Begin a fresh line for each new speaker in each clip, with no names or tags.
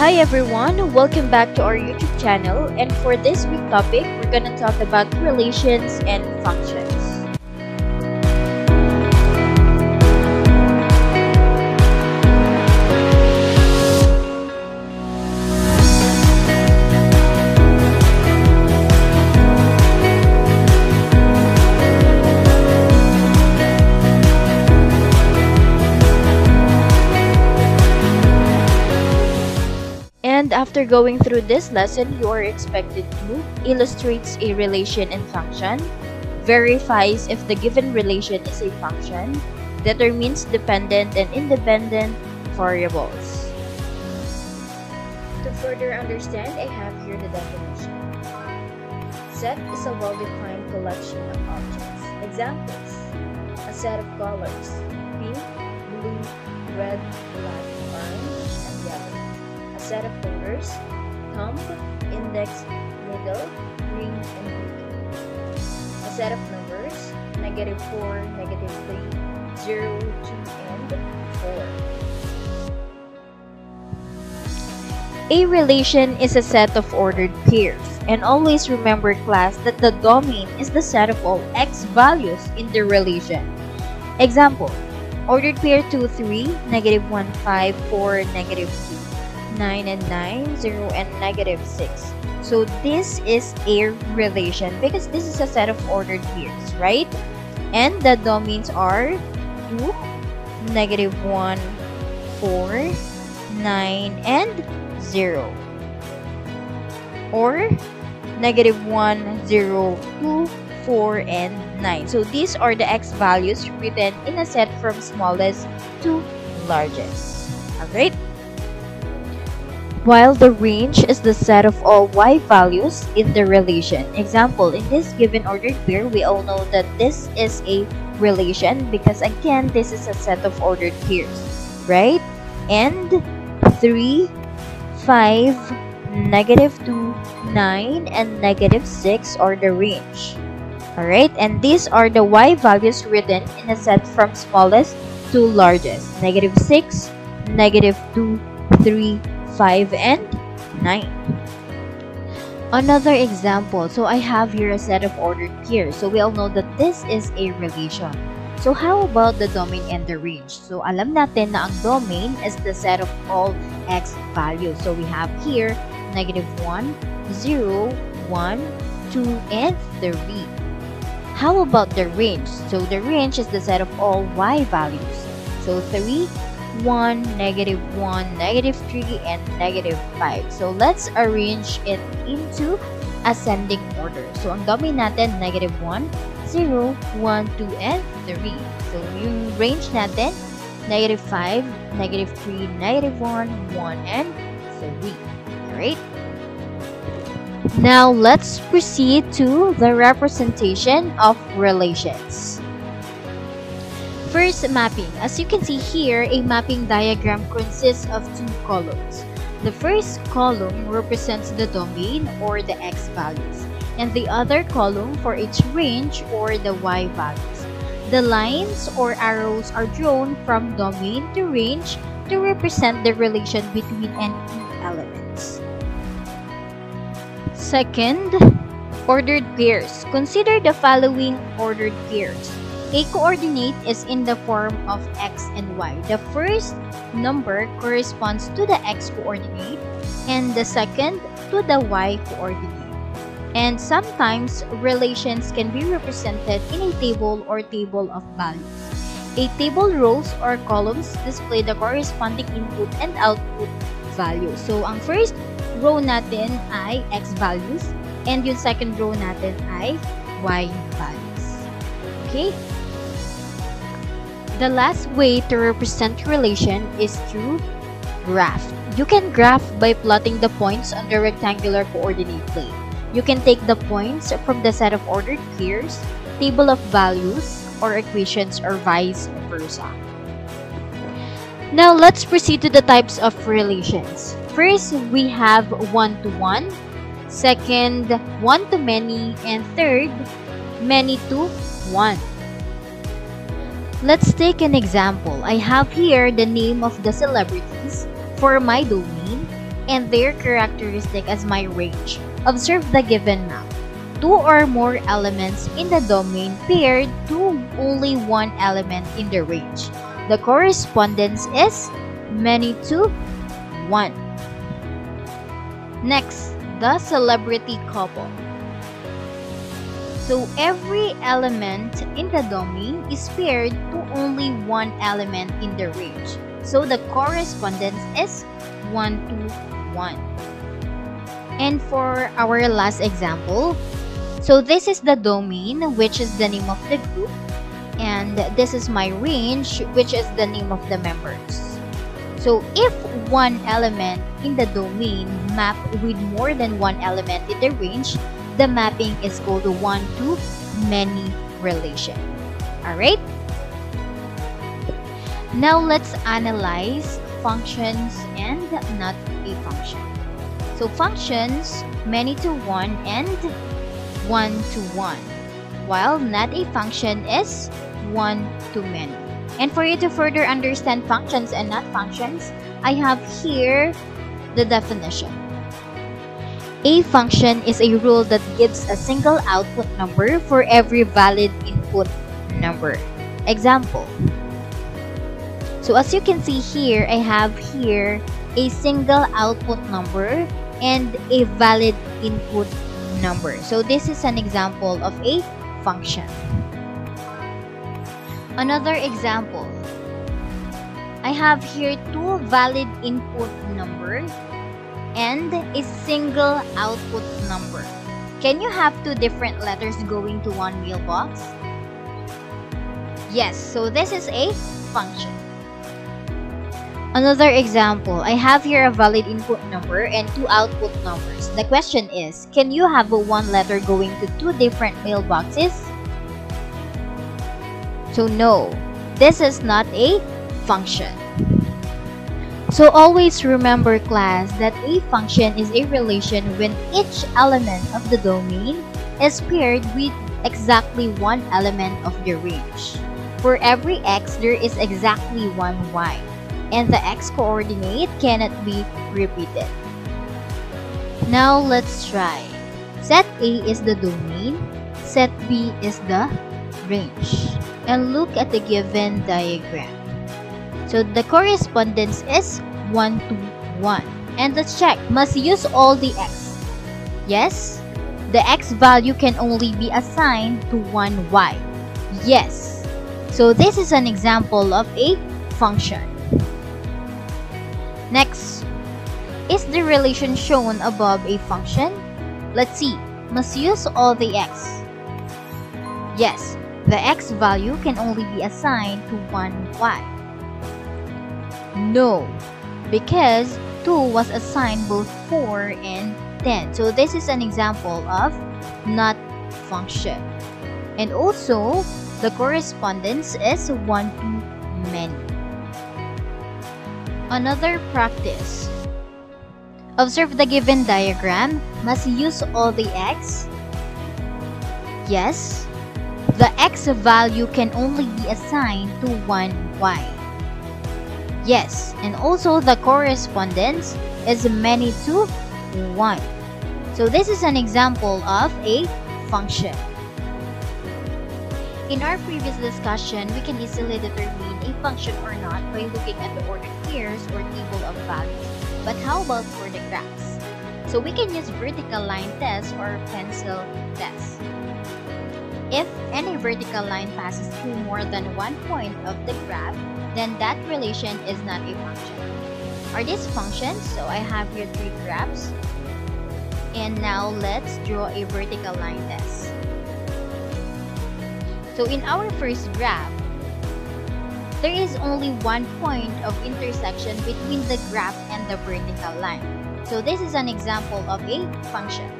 Hi everyone, welcome back to our YouTube channel and for this week topic, we're gonna talk about relations and functions. After going through this lesson, you are expected to illustrates a relation and function, verifies if the given relation is a function, determines dependent and independent variables. To further understand, I have here the definition. Set is a well-defined collection of objects. Examples. A set of colors. Pink, blue, red, black, orange, set of fingers, thumb, index, middle, ring, and pinky. A set of numbers, negative 4, negative 3, 0, 2, and 4. A relation is a set of ordered pairs. And always remember class that the domain is the set of all x values in the relation. Example, ordered pair 2, 3, negative 1, 5, 4, negative 2. 9 and 9, 0 and negative 6. So this is a relation because this is a set of ordered pairs, right? And the domains are 2, negative 1, 4, 9, and 0. Or negative 1, 0, 2, 4, and 9. So these are the x values written in a set from smallest to largest. Alright? While the range is the set of all y values in the relation. Example, in this given ordered pair, we all know that this is a relation because again, this is a set of ordered pairs, right? And 3, 5, negative 2, 9, and negative 6 are the range. Alright, and these are the y values written in a set from smallest to largest. Negative 6, negative 2, 3, 5 and 9. Another example, so I have here a set of ordered pairs. So we all know that this is a relation. So how about the domain and the range? So alam natin na ang domain is the set of all x values. So we have here negative 1, 0, 1, 2, and 3. How about the range? So the range is the set of all y values. So 3, 1, negative 1, negative 3, and negative 5. So, let's arrange it into ascending order. So, ang domain natin, negative 1, 0, 1, 2, and 3. So, yung range natin, negative 5, negative 3, negative 1, 1, and 3. Alright? Now, let's proceed to the representation of relations. First, mapping. As you can see here, a mapping diagram consists of two columns. The first column represents the domain or the x values, and the other column for its range or the y values. The lines or arrows are drawn from domain to range to represent the relation between any elements. Second, ordered pairs. Consider the following ordered pairs. A coordinate is in the form of x and y. The first number corresponds to the x coordinate and the second to the y coordinate. And sometimes relations can be represented in a table or table of values. A table rows or columns display the corresponding input and output value. So, ang first row natin ay x values and yung second row natin ay y values. Okay? The last way to represent relation is through graph. You can graph by plotting the points on the rectangular coordinate plane. You can take the points from the set of ordered pairs, table of values, or equations or vice versa. Now let's proceed to the types of relations. First, we have one-to-one. -one. Second, one-to-many. And third, many-to-one. Let's take an example. I have here the name of the celebrities for my domain and their characteristic as my range. Observe the given map. Two or more elements in the domain paired to only one element in the range. The correspondence is many to one. Next, the celebrity couple. So every element in the domain is paired only one element in the range. So the correspondence is 1 to 1. And for our last example, so this is the domain which is the name of the group and this is my range which is the name of the members. So if one element in the domain map with more than one element in the range, the mapping is called one to many relation. Alright? Now let's analyze functions and not a function. So functions many to one and one to one, while not a function is one to many. And for you to further understand functions and not functions, I have here the definition. A function is a rule that gives a single output number for every valid input number. Example. So as you can see here, I have here a single output number and a valid input number. So this is an example of a function. Another example. I have here two valid input numbers and a single output number. Can you have two different letters going to one mailbox? Yes, so this is a function. Another example, I have here a valid input number and two output numbers. The question is, can you have a one letter going to two different mailboxes? So no, this is not a function. So always remember class that a function is a relation when each element of the domain is paired with exactly one element of the range. For every x, there is exactly one y, and the x coordinate cannot be repeated. Now let's try. Set A is the domain, set B is the range. And look at the given diagram. So the correspondence is 1 to 1. And let's check. Must use all the x. Yes. The x value can only be assigned to one y. Yes. So this is an example of a function. Is the relation shown above a function? Let's see. Must use all the x. Yes. The x value can only be assigned to one y. No, because 2 was assigned both 4 and 10. So this is an example of not function. And also, the correspondence is 1 to many. Another practice. Observe the given diagram. Must use all the x? Yes. The x value can only be assigned to one y. Yes, and also the correspondence is many to 1. So this is an example of a function. In our previous discussion, we can easily determine a function or not by looking at the ordered pairs or table of values. But how about for the graphs? So we can use vertical line test or pencil test. If any vertical line passes through more than one point of the graph, then that relation is not a function. Are these functions? So I have here three graphs. And now let's draw a vertical line test. So in our first graph, there is only one point of intersection between the graph and the vertical line. So this is an example of a function.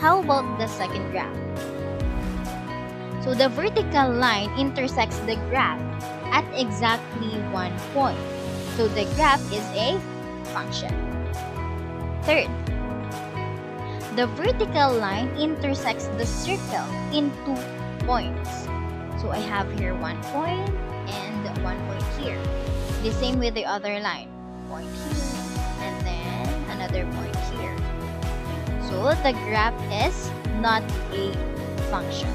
How about the second graph? So the vertical line intersects the graph at exactly one point. So the graph is a function. Third, the vertical line intersects the circle in two points. So I have here one point and one point here. The same with the other line. Point here and then another point here. So the graph is not a function.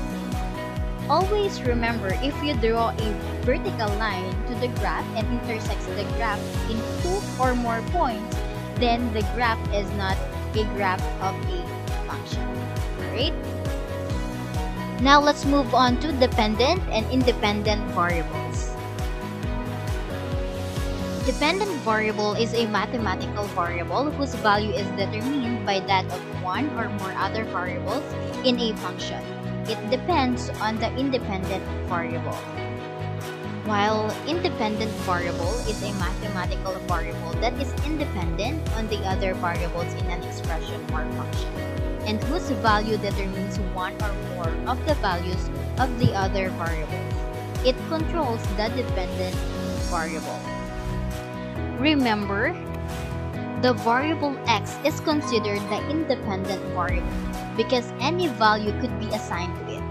Always remember if you draw a vertical line to the graph and intersects the graph in two or more points, then the graph is not a graph of a function. Alright? Now let's move on to dependent and independent variables. Dependent variable is a mathematical variable whose value is determined by that of one or more other variables in a function. It depends on the independent variable. While independent variable is a mathematical variable that is independent on the other variables in an expression or function, and whose value determines one or more of the values of the other variables. It controls the dependent variable. Remember, the variable x is considered the independent variable because any value could be assigned to it.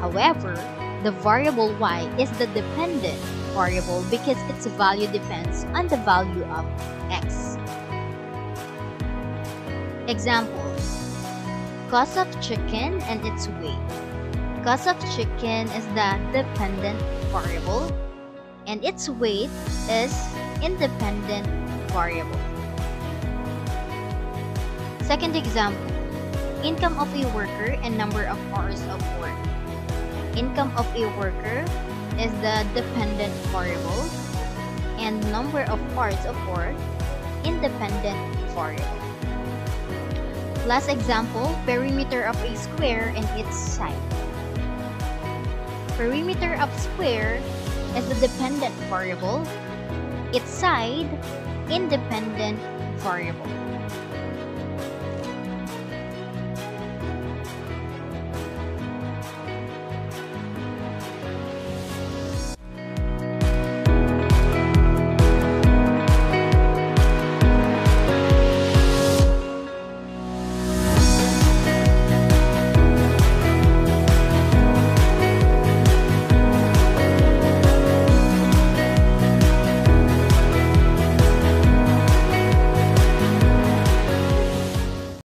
However, the variable y is the dependent variable because its value depends on the value of x. Example, cost of chicken and its weight. Cost of chicken is the dependent variable and its weight is independent variable. Second example, income of a worker and number of hours of work. Income of a worker is the dependent variable and number of hours of work independent variable. Last example, perimeter of a square and its side. Perimeter of square is the dependent variable its side independent variable.